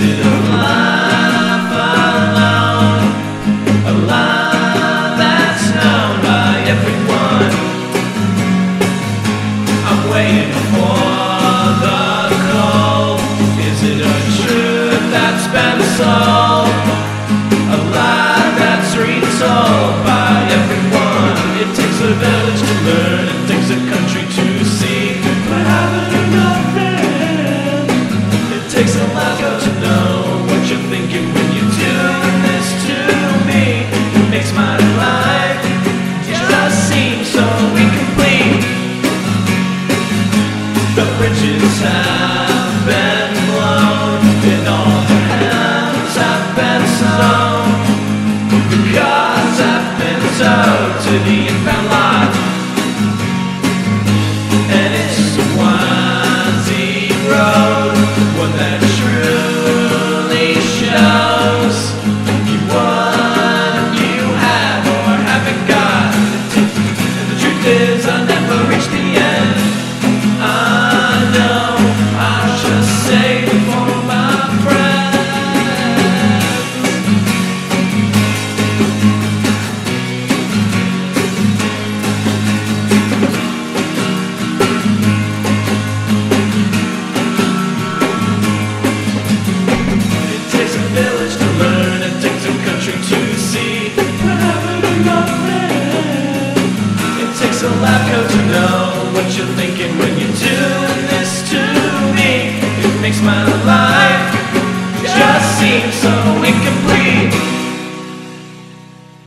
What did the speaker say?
it a life alone? A life that's known by everyone. I'm waiting for the call. Is it a truth that's been sold? A lie that's retold by everyone. It takes a village to learn, takes a country to see. But haven't you nothing? It takes a lifetime to know what you're thinking when you do this to me. It makes my life just seem so incomplete. The bridges have been blown, and all is, takes a lab coat to know what you're thinking when you're doing this to me. It makes my life just seem so incomplete.